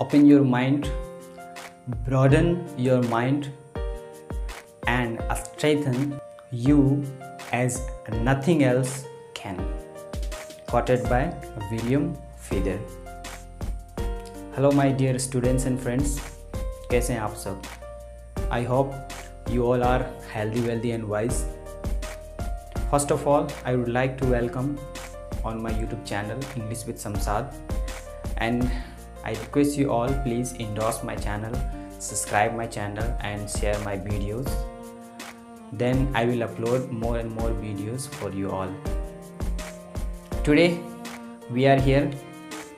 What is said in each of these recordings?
open your mind, broaden your mind, and strengthen you as nothing else can. Quoted by William Feather. Hello, my dear students and friends. कैसे हैं आप सब I hope you all are healthy wealthy and wise first of all i would like to welcome on my youtube channel english with samsad and i request you all please endorse my channel subscribe my channel and share my videos. Then i will upload more and more videos for you all. Today we are here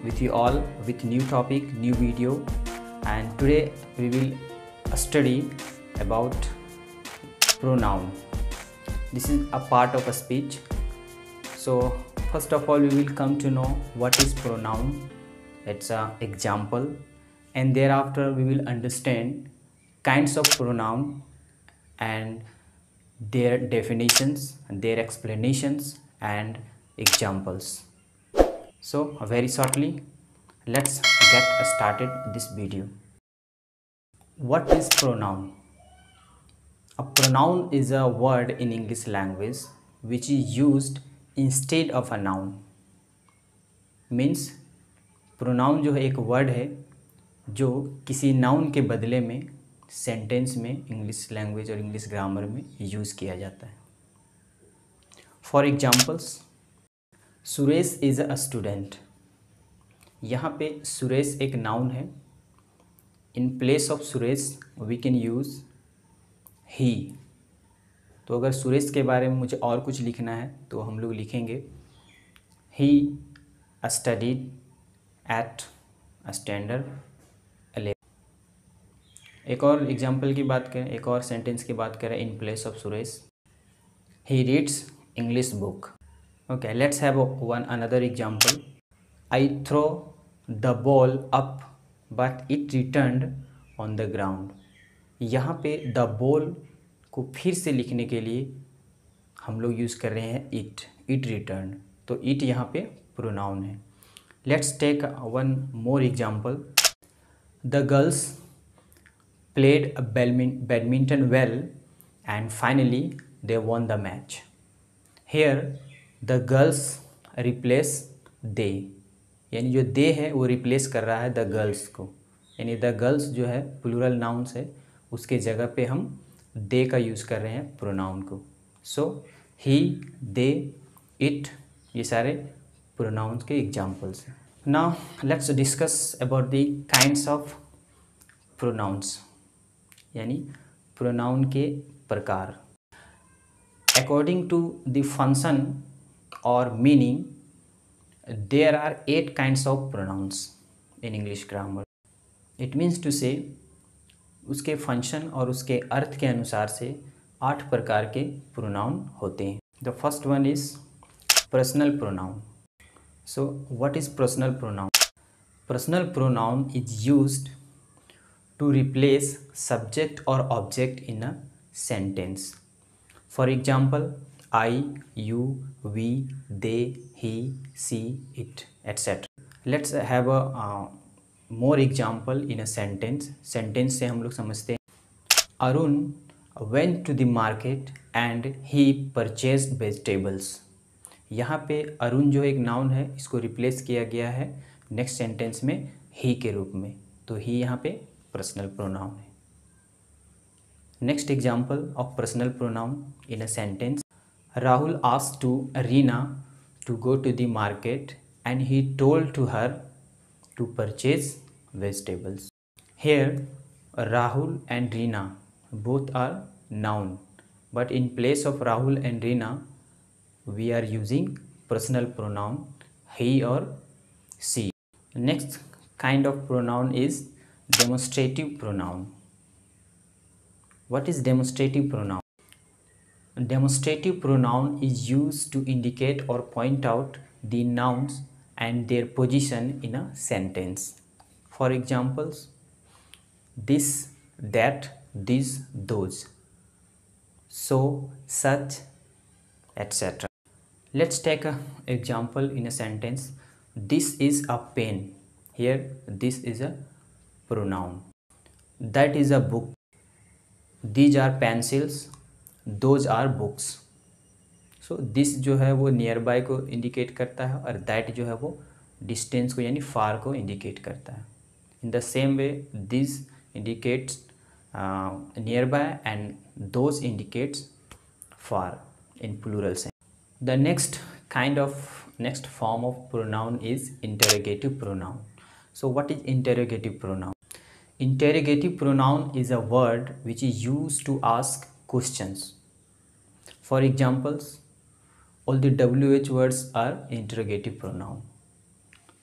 with you all with new topic new video. And today we will study about pronoun. This is a part of a speech. So first of all we will come to know what is pronoun it's a example. And thereafter we will understand kinds of pronoun and their definitions their explanations and examples. So very shortly let's get started this video. What is pronoun? A pronoun is a word in english language which is used instead of a noun. Means pronoun जो है, एक word है, जो किसी noun के बदले में sentence में इंग्लिश लैंग्वेज और इंग्लिश ग्रामर में यूज़ किया जाता है। For examples Suresh is a student यहाँ पे सुरेश एक नाउन है। In place of Suresh we can use he तो अगर सुरेश के बारे में मुझे और कुछ लिखना है तो हम लोग लिखेंगे ही स्टडीड एट स्टैंडर्ड एक और एग्ज़ाम्पल की बात करें, एक और सेंटेंस की बात करें in place of Suresh he reads English book okay let's have one another example I throw the ball up but it return on the ground यहाँ पे द बॉल को फिर से लिखने के लिए हम लोग यूज़ कर रहे हैं इट इट रिटर्न तो इट यहाँ पे प्रोनाउन है। Let's take one more example the girls played badminton well and finally they won the match. Here, the girls replace they. यानी जो दे है, वो रिप्लेस कर रहा है द गर्ल्स को. यानी द गर्ल्स जो है प्लूरल नाउन्स है, उसके जगह पे हम दे का यूज़ कर रहे हैं प्रोनाउन को. सो ही दे इट ये सारे प्रोनाउंस के examples now let's discuss about the kinds of pronouns यानी प्रोनाउन के प्रकार. अकॉर्डिंग टू द फ़ंक्शन और meaning there are eight kinds of pronouns in English grammar it means to say उसके function और उसके अर्थ के अनुसार से आठ प्रकार के प्रोनाउन होते हैं. The first one is personal pronoun so what is personal pronoun personal pronoun is used to replace subject or object in a sentence. For example, I, you, we, they, he, she, it, etc. Let's have a uh, more example in a sentence. Sentence से हम लोग समझते हैं Arun went to the market and he purchased vegetables. यहाँ पे अरुण जो एक noun है, इसको रिप्लेस किया गया है नेक्स्ट सेंटेंस में ही के रूप में। तो ही यहाँ पे पर्सनल प्रोनाउन है। Next example of personal pronoun in a sentence Rahul us to Reena to go to the market and he told to her to purchase vegetables here Rahul and Reena both are noun but in place of Rahul and Reena we are using personal pronoun he or she. Next kind of pronoun is demonstrative pronoun. What is demonstrative pronoun? Demonstrative pronoun is used to indicate or point out the nouns and their position in a sentence. For examples, this, that, these, those, so, such, etc. let's take a example in a sentence this is a pen here this is a pronoun that is a book these are pencils those are books so this जो है वो near by को indicate करता है और that जो है वो डिस्टेंस को यानी फार को इंडिकेट करता है in the same way this indicates nearby and those indicates far in plural sense the next kind of next form of pronoun is interrogative pronoun. So what is interrogative pronoun? Interrogative pronoun is a word which is used to ask questions. For examples all the wh words are interrogative pronoun.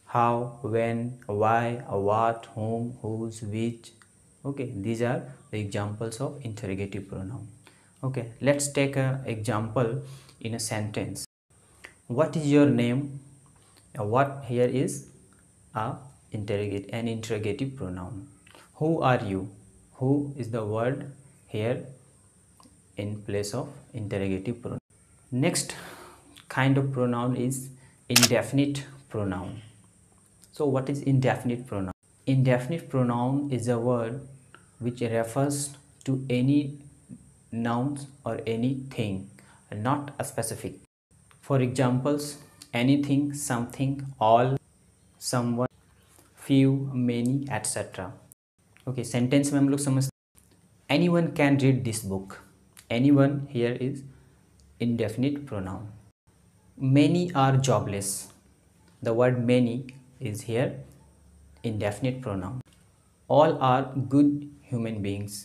How when why what whom whose which. Okay these are the examples of interrogative pronoun okay let's take an example in a sentence. What is your name? Uh, what here is a interrogate an interrogative pronoun. Who are you? Who is the word here in place of interrogative pronoun? Next kind of pronoun is indefinite pronoun. So what is indefinite pronoun? Indefinite pronoun is a word which refers to any nouns or anything not a specific for examples anything something all someone few many etc okay sentence में हम लोग समझते anyone can read this book anyone here is indefinite pronoun many are jobless the word many is here indefinite pronoun all are good human beings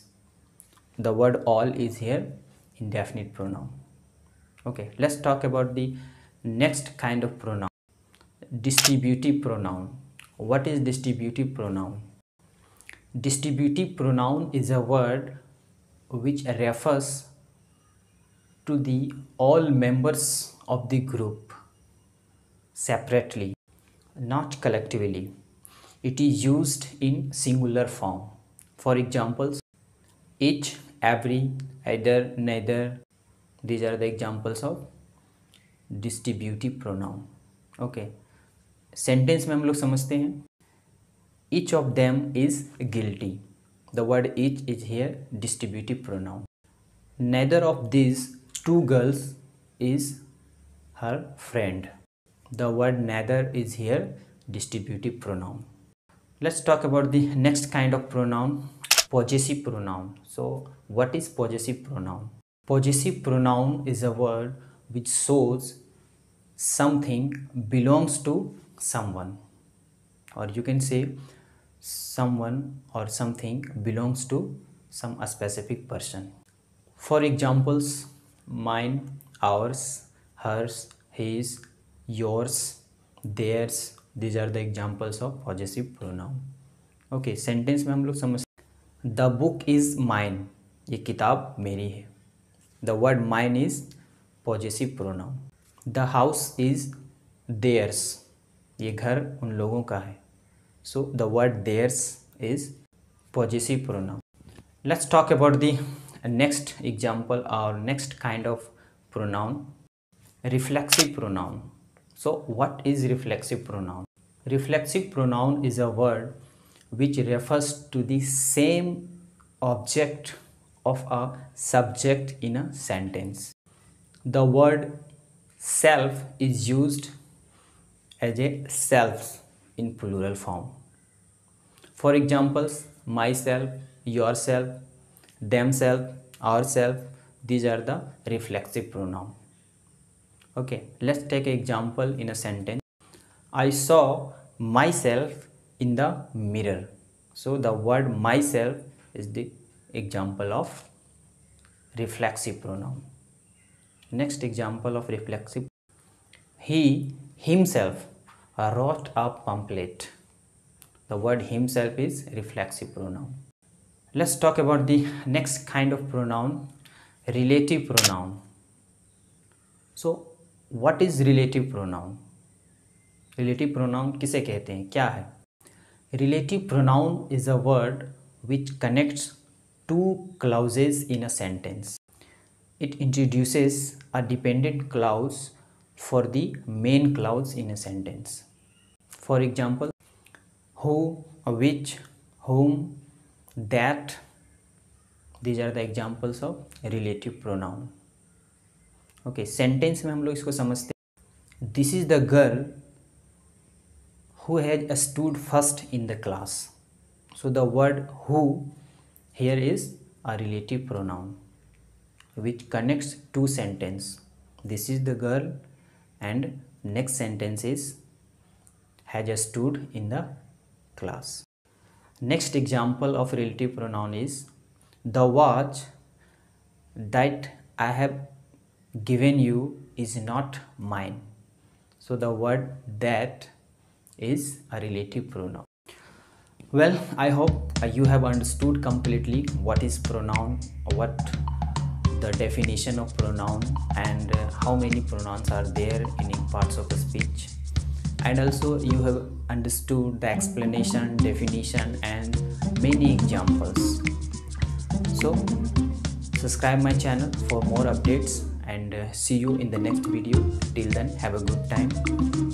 the word all is here indefinite pronoun. Okay let's talk about the next kind of pronoun distributive pronoun. What is distributive pronoun? Distributive pronoun is a word which refers to the all members of the group separately not collectively. It is used in singular form. For examples each every either neither these are the examples of distributive pronoun okay sentence में हम लोग समझते हैं each of them is guilty the word each is here distributive pronoun neither of these two girls is her friend the word neither is here distributive pronoun let's talk about the next kind of pronoun possessive pronoun so what is possessive pronoun Possessive pronoun is a word which shows something belongs to someone or you can say someone or something belongs to some specific person. For examples, mine, ours, hers, his, yours, theirs, these are the examples of possessive pronoun. Okay, sentence में हम लोग समझ the book is mine ये किताब मेरी है। The word mine is positive pronoun the house is theirs ये घर उन लोगों का है। So the word theirs is positive pronoun let's talk about the next example और next kind of pronoun reflexive pronoun so what is reflexive pronoun reflexive pronoun is a word which refers to the same object of a subject in a sentence. The word self is used as a self in plural form. For examples, myself, yourself, themselves, ourselves, these are the reflexive pronoun. Okay, let's take an example in a sentence. I saw myself in the mirror. So the word myself is the example of reflexive pronoun next example of reflexive he himself wrote a pamphlet the word himself is reflexive pronoun let's talk about the next kind of pronoun relative pronoun so what is relative pronoun relative pronoun किसे कहते हैं क्या है relative pronoun is a word which connects two clauses in a sentence. It introduces a dependent clause for the main clause in a sentence. For example, who, which, whom that these are the examples of relative pronoun okay sentence में हम लोग इसको समझते हैं this is the girl who has stood first in the class so the word who here is a relative pronoun which connects two sentence. This is the girl and next sentence is has a stood in the class. Next example of relative pronoun is the watch that i have given you is not mine. So the word that is a relative pronoun well i hope you have understood completely what is pronoun what the definition of pronoun and uh, how many pronouns are there in parts of the speech. And also you have understood the explanation definition and many examples. So subscribe my channel for more updates and uh, see you in the next video. Till then have a good time